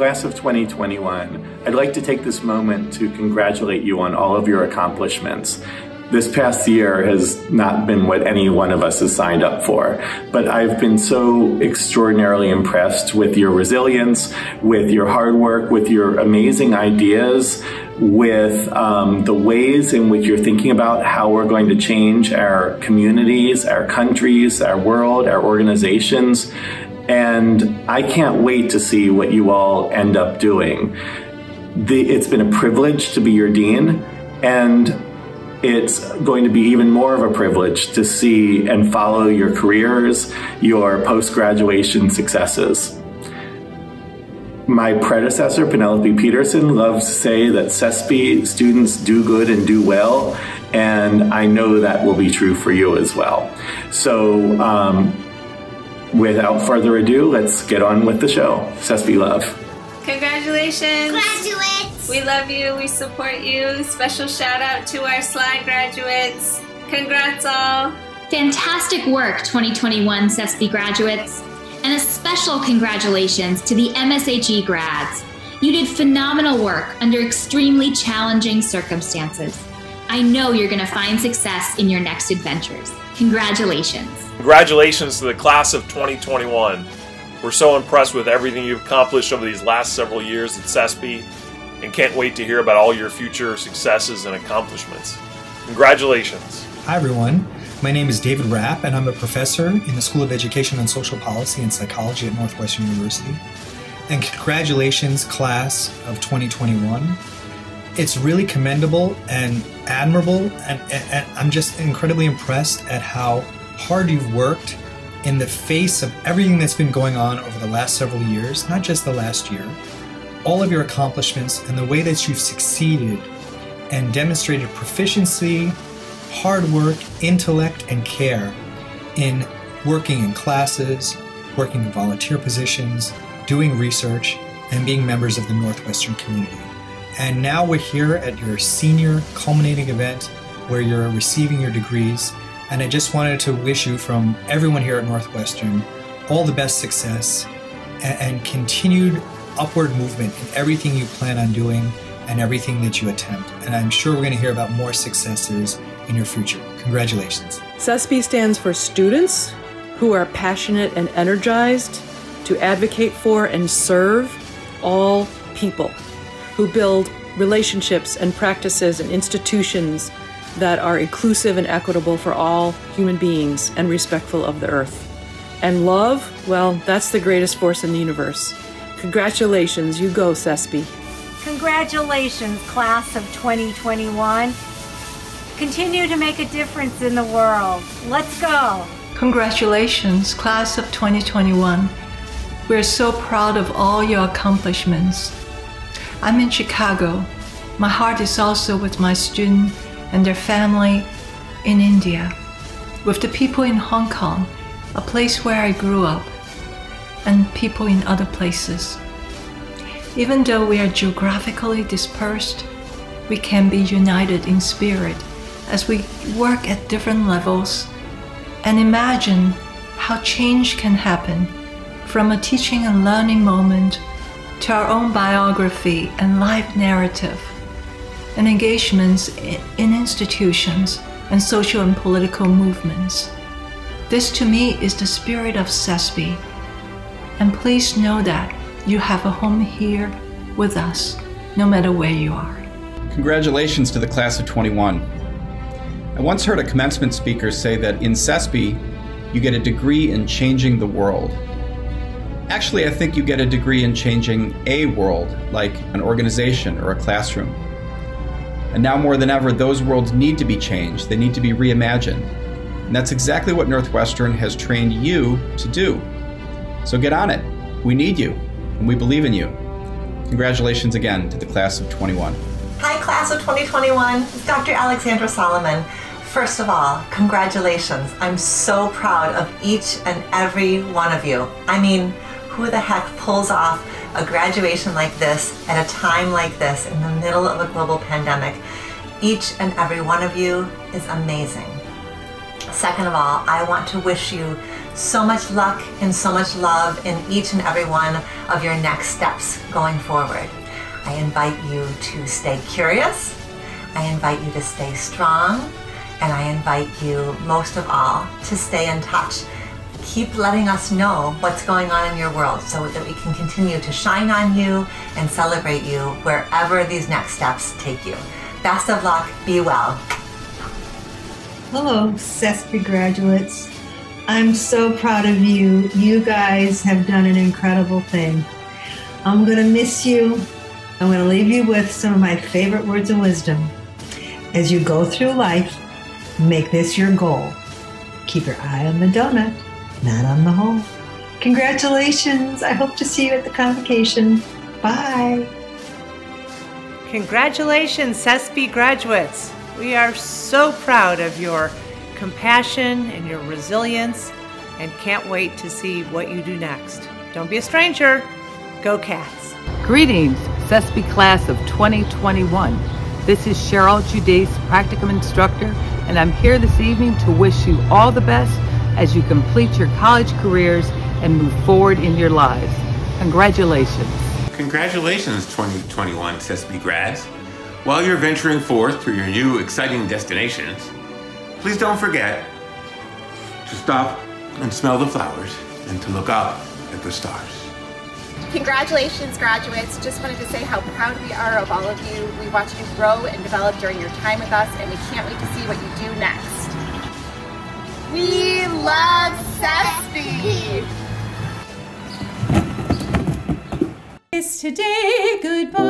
Class of 2021, I'd like to take this moment to congratulate you on all of your accomplishments. This past year has not been what any one of us has signed up for, but I've been so extraordinarily impressed with your resilience, with your hard work, with your amazing ideas, with um, the ways in which you're thinking about how we're going to change our communities, our countries, our world, our organizations. And I can't wait to see what you all end up doing. The, it's been a privilege to be your dean, and it's going to be even more of a privilege to see and follow your careers, your post graduation successes. My predecessor, Penelope Peterson, loves to say that SESP students do good and do well, and I know that will be true for you as well. So, um, without further ado, let's get on with the show. SESP Love. Congratulations! Graduates! We love you, we support you. Special shout out to our SLAG graduates. Congrats all! Fantastic work, 2021 SESP graduates. And a special congratulations to the MSHE grads. You did phenomenal work under extremely challenging circumstances. I know you're going to find success in your next adventures. Congratulations. Congratulations to the class of 2021. We're so impressed with everything you've accomplished over these last several years at SESP and can't wait to hear about all your future successes and accomplishments. Congratulations. Hi, everyone. My name is David Rapp, and I'm a professor in the School of Education and Social Policy and Psychology at Northwestern University. And congratulations, class of 2021. It's really commendable and admirable, and, and I'm just incredibly impressed at how hard you've worked in the face of everything that's been going on over the last several years, not just the last year. All of your accomplishments and the way that you've succeeded and demonstrated proficiency, hard work, intellect, and care in working in classes, working in volunteer positions, doing research, and being members of the Northwestern community. And now we're here at your senior culminating event where you're receiving your degrees. And I just wanted to wish you from everyone here at Northwestern all the best success and, continued upward movement in everything you plan on doing and everything that you attempt. And I'm sure we're going to hear about more successes in your future. Congratulations. SESP stands for students who are passionate and energized to advocate for and serve all people, who build relationships and practices and institutions that are inclusive and equitable for all human beings and respectful of the earth. And love, well, that's the greatest force in the universe. Congratulations, you go, SESP. Congratulations, class of 2021. Continue to make a difference in the world. Let's go. Congratulations, class of 2021. We're so proud of all your accomplishments. I'm in Chicago. My heart is also with my student and their family in India, with the people in Hong Kong, a place where I grew up, and people in other places. Even though we are geographically dispersed, we can be united in spirit as we work at different levels and imagine how change can happen from a teaching and learning moment to our own biography and life narrative and engagements in institutions and social and political movements. This to me is the spirit of SESP. And please know that you have a home here with us, no matter where you are. Congratulations to the class of 21. I once heard a commencement speaker say that in SESP, you get a degree in changing the world. Actually, I think you get a degree in changing a world, like an organization or a classroom. And now more than ever, those worlds need to be changed, they need to be reimagined. And that's exactly what Northwestern has trained you to do. So get on it. We need you, and we believe in you. Congratulations again to the class of 21. Hi, class of 2021. It's Dr. Alexandra Solomon. First of all, congratulations. I'm so proud of each and every one of you. I mean, who the heck pulls off a graduation like this at a time like this in the middle of a global pandemic? Each and every one of you is amazing. Second of all, I want to wish you so much luck and so much love in each and every one of your next steps going forward. I invite you to stay curious. I invite you to stay strong. And I invite you, most of all, to stay in touch. Keep letting us know what's going on in your world so that we can continue to shine on you and celebrate you wherever these next steps take you. Best of luck. Be well. Hello, SESP graduates. I'm so proud of you. You guys have done an incredible thing. I'm going to miss you. I'm going to leave you with some of my favorite words of wisdom. As you go through life, make this your goal. Keep your eye on the donut, not on the whole. Congratulations. I hope to see you at the convocation. Bye. Congratulations, SESP graduates. We are so proud of your compassion and your resilience and can't wait to see what you do next. Don't be a stranger. Go Cats. Greetings, SESP class of 2021. This is Cheryl Judice, practicum instructor, and I'm here this evening to wish you all the best as you complete your college careers and move forward in your lives. Congratulations. Congratulations, 2021 SESP grads. While you're venturing forth to your new exciting destinations, please don't forget to stop and smell the flowers and to look up at the stars. Congratulations, graduates. Just wanted to say how proud we are of all of you. We watched you grow and develop during your time with us, and we can't wait to see what you do next. We love SESP! Kiss today goodbye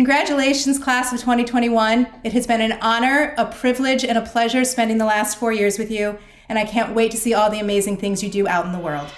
Congratulations, class of 2021. It has been an honor, a privilege, and a pleasure spending the last four years with you, and I can't wait to see all the amazing things you do out in the world.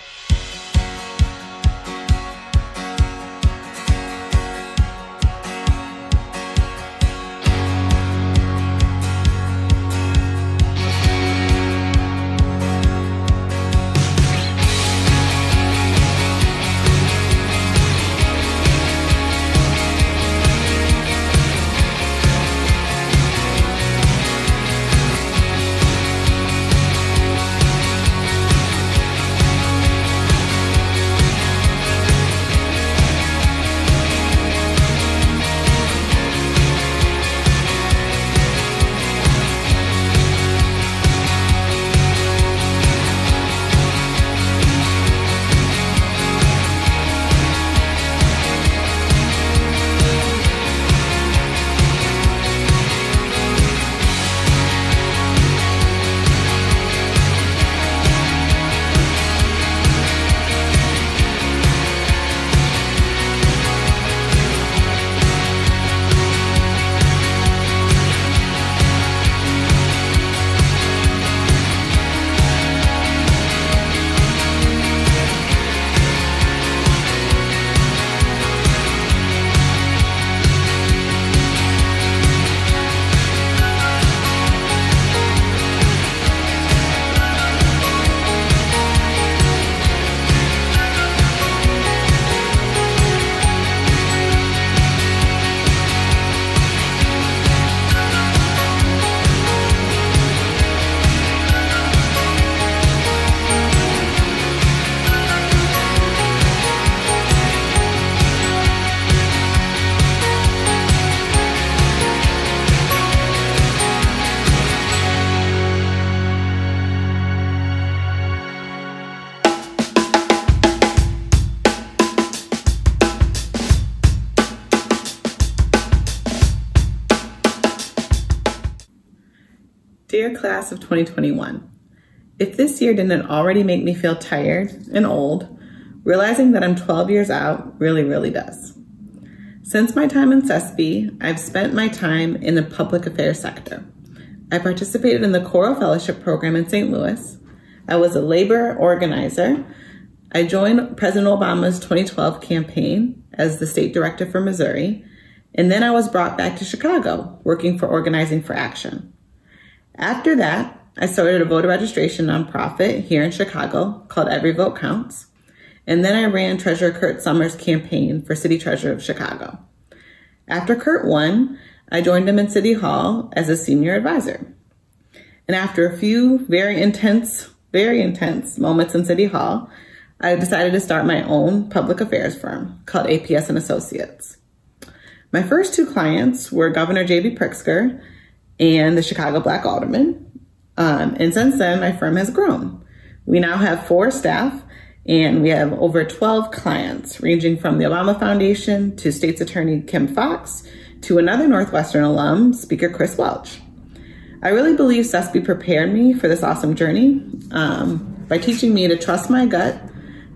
Class of 2021, If this year didn't already make me feel tired and old, realizing that I'm 12 years out really, really does. Since my time in SESP, I've spent my time in the public affairs sector. I participated in the Coro Fellowship Program in St. Louis. I was a labor organizer. I joined President Obama's 2012 campaign as the state director for Missouri. And then I was brought back to Chicago, working for Organizing for Action. After that, I started a voter registration nonprofit here in Chicago called Every Vote Counts. And then I ran Treasurer Kurt Summers' campaign for City Treasurer of Chicago. After Kurt won, I joined him in City Hall as a senior advisor. And after a few very intense, very intense moments in City Hall, I decided to start my own public affairs firm called APS and Associates. My first two clients were Governor J.B. Pritzker and the Chicago Black Alderman. Um, and since then, my firm has grown. We now have four staff and we have over 12 clients, ranging from the Obama Foundation to State's Attorney Kim Foxx to another Northwestern alum, Speaker Chris Welch. I really believe SESP prepared me for this awesome journey um, by teaching me to trust my gut,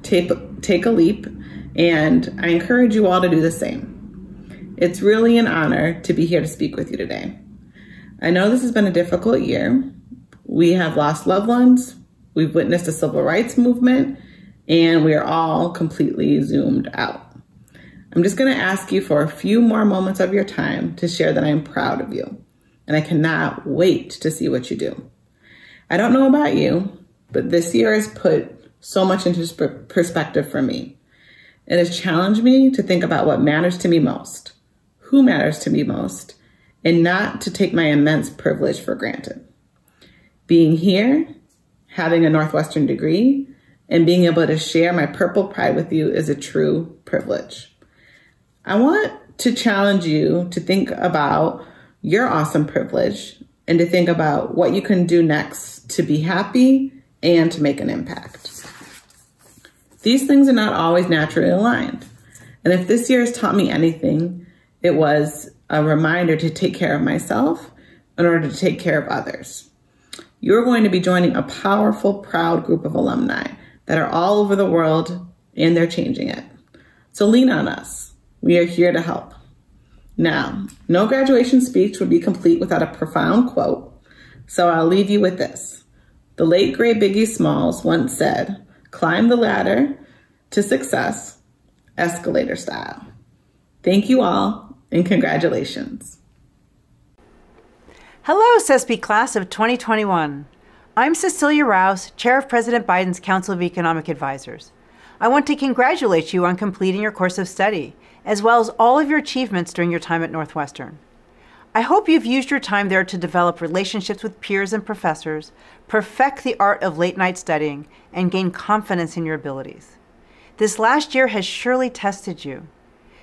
take, take a leap, and I encourage you all to do the same. It's really an honor to be here to speak with you today. I know this has been a difficult year. We have lost loved ones, we've witnessed a civil rights movement, and we are all completely zoomed out. I'm just going to ask you for a few more moments of your time to share that I am proud of you, and I cannot wait to see what you do. I don't know about you, but this year has put so much into perspective for me. It has challenged me to think about what matters to me most, who matters to me most, and not to take my immense privilege for granted. Being here, having a Northwestern degree, and being able to share my purple pride with you is a true privilege. I want to challenge you to think about your awesome privilege and to think about what you can do next to be happy and to make an impact. These things are not always naturally aligned. And if this year has taught me anything, it was a reminder to take care of myself in order to take care of others. You're going to be joining a powerful, proud group of alumni that are all over the world and they're changing it. So lean on us. We are here to help. Now, no graduation speech would be complete without a profound quote, so I'll leave you with this. The late great Biggie Smalls once said, climb the ladder to success, escalator style. Thank you all and congratulations. Hello, SESP class of 2021. I'm Cecilia Rouse, Chair of President Biden's Council of Economic Advisors. I want to congratulate you on completing your course of study, as well as all of your achievements during your time at Northwestern. I hope you've used your time there to develop relationships with peers and professors, perfect the art of late night studying, and gain confidence in your abilities. This last year has surely tested you.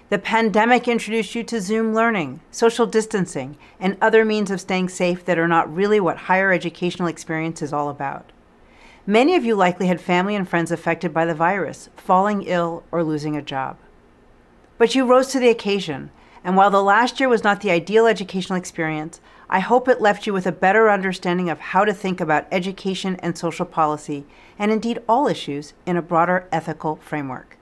The pandemic introduced you to Zoom learning, social distancing, and other means of staying safe that are not really what higher educational experience is all about. Many of you likely had family and friends affected by the virus, falling ill, or losing a job. But you rose to the occasion, and while the last year was not the ideal educational experience, I hope it left you with a better understanding of how to think about education and social policy, and indeed all issues, in a broader ethical framework.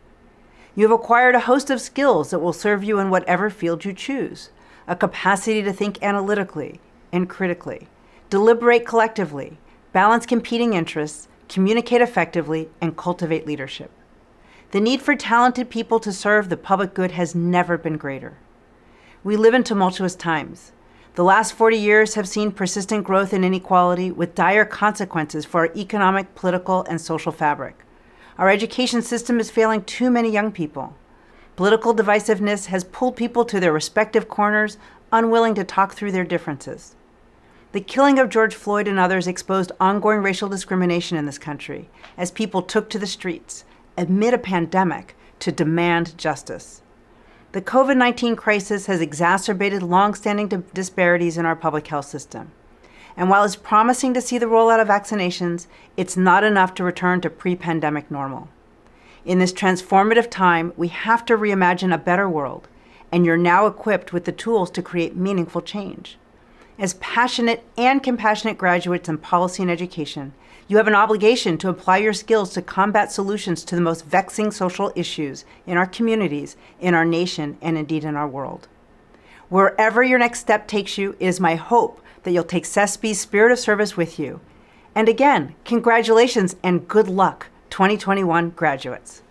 You have acquired a host of skills that will serve you in whatever field you choose a capacity to think analytically and critically, deliberate collectively, balance competing interests, communicate effectively, and cultivate leadership. The need for talented people to serve the public good has never been greater. We live in tumultuous times. The last 40 years have seen persistent growth in inequality with dire consequences for our economic, political, and social fabric. Our education system is failing too many young people. Political divisiveness has pulled people to their respective corners, unwilling to talk through their differences. The killing of George Floyd and others exposed ongoing racial discrimination in this country as people took to the streets, amid a pandemic, to demand justice. The COVID 19 crisis has exacerbated long-standing disparities in our public health system. And while it's promising to see the rollout of vaccinations, it's not enough to return to pre pandemic normal. In this transformative time, we have to reimagine a better world, and you're now equipped with the tools to create meaningful change. As passionate and compassionate graduates in policy and education, You have an obligation to apply your skills to combat solutions to the most vexing social issues in our communities, in our nation, and indeed in our world. Wherever your next step takes you, it is my hope that you'll take SESP's spirit of service with you. And again, congratulations and good luck, 2021 graduates.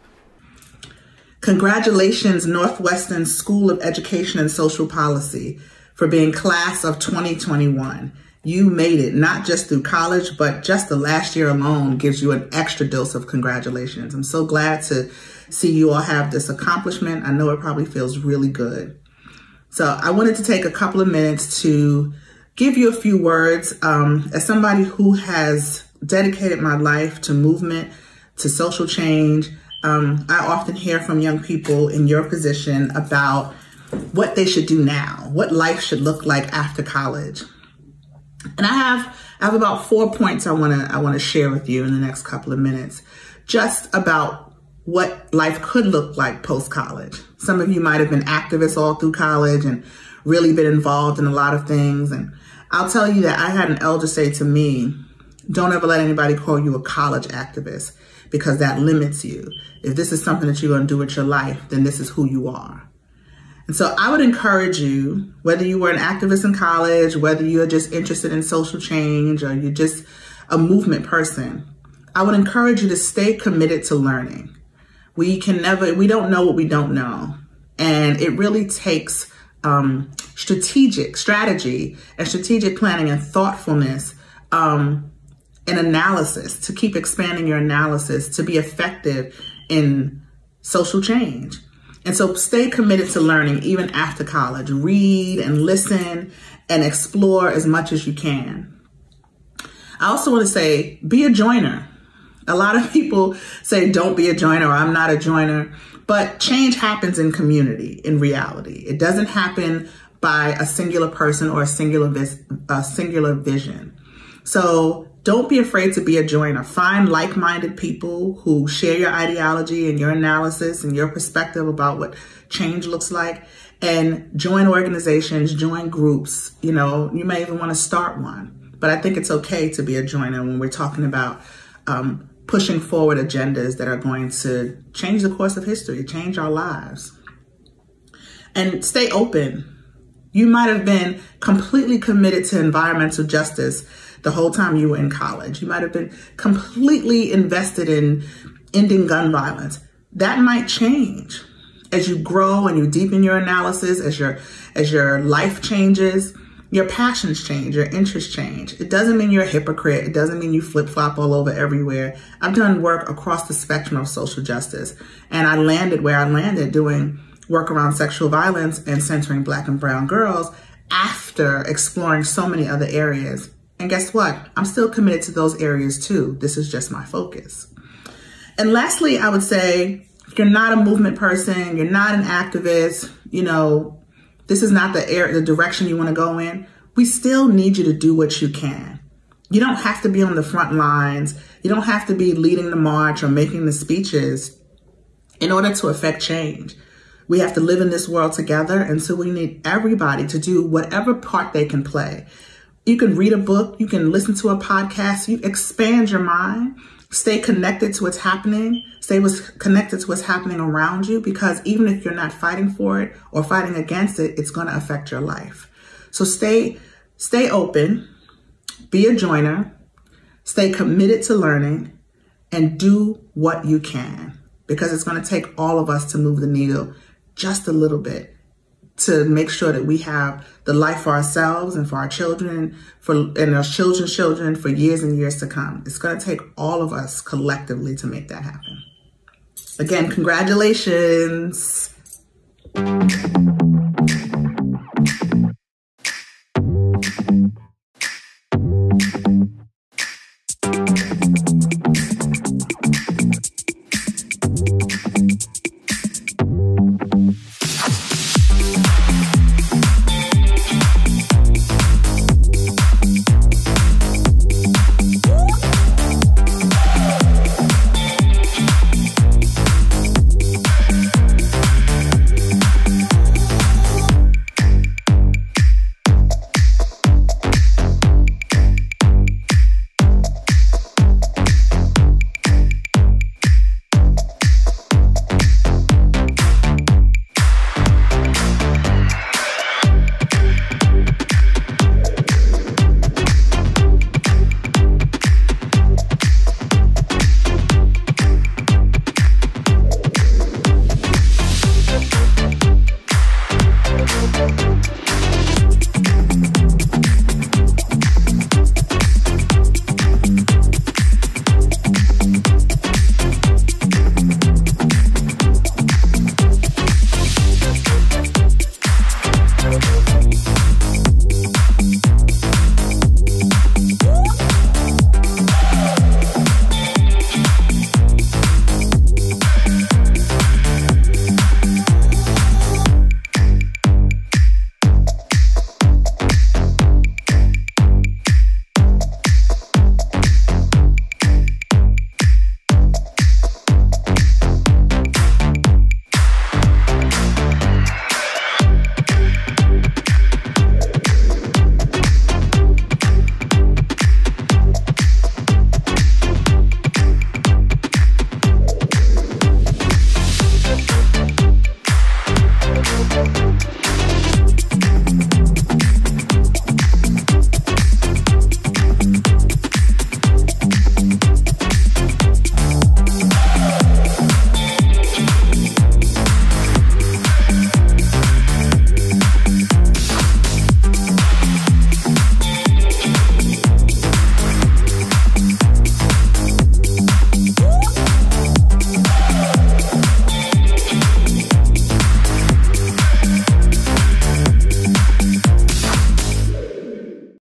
Congratulations, Northwestern School of Education and Social Policy, for being class of 2021. You made it, not just through college, but just the last year alone gives you an extra dose of congratulations. I'm so glad to see you all have this accomplishment. I know it probably feels really good. So I wanted to take a couple of minutes to give you a few words. Um, as somebody who has dedicated my life to movement, to social change, um, I often hear from young people in your position about what they should do now, what life should look like after college. And I have I have about four points I want to I want to share with you in the next couple of minutes, just about what life could look like post college. Some of you might have been activists all through college and really been involved in a lot of things. And I'll tell you that I had an elder say to me, "Don't ever let anybody call you a college activist because that limits you. If this is something that you're going to do with your life, then this is who you are." And so I would encourage you, whether you were an activist in college, whether you're just interested in social change, or you're just a movement person, I would encourage you to stay committed to learning. We can never, we don't know what we don't know. And it really takes um, strategic strategy and strategic planning and thoughtfulness um, and analysis to keep expanding your analysis to be effective in social change. And so stay committed to learning even after college. Read and listen and explore as much as you can. I also want to say be a joiner. A lot of people say don't be a joiner or I'm not a joiner, but change happens in community, in reality. It doesn't happen by a singular person or a singular vis- a singular vision. So don't be afraid to be a joiner. Find like minded people who share your ideology and your analysis and your perspective about what change looks like. And join organizations, join groups. You know, you may even want to start one. But I think it's okay to be a joiner when we're talking about um, pushing forward agendas that are going to change the course of history, change our lives. And stay open. You might have been completely committed to environmental justice the whole time you were in college. You might have been completely invested in ending gun violence. That might change as you grow and you deepen your analysis, as your as your life changes, your passions change, your interests change. It doesn't mean you're a hypocrite. It doesn't mean you flip flop all over everywhere. I've done work across the spectrum of social justice, and I landed where I landed doing work around sexual violence and centering black and brown girls after exploring so many other areas and guess what? I'm still committed to those areas too. This is just my focus. And lastly, I would say if you're not a movement person, you're not an activist, you know, this is not the air, the direction you want to go in. We still need you to do what you can. You don't have to be on the front lines. You don't have to be leading the march or making the speeches in order to affect change. We have to live in this world together. And so we need everybody to do whatever part they can play. You can read a book, you can listen to a podcast, you expand your mind, stay connected to what's happening, stay connected to what's happening around you because even if you're not fighting for it or fighting against it, it's going to affect your life. So stay stay open, be a joiner, stay committed to learning and do what you can because it's going to take all of us to move the needle just a little bit to make sure that we have the life for ourselves and for our children for and our children's children for years and years to come. It's going to take all of us collectively to make that happen. Again, congratulations.